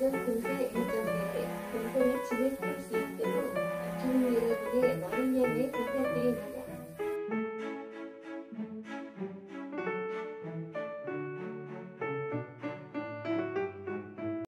예정 공사 일정대로 공사를 진행할 수 있도록 주민 여러분의 많은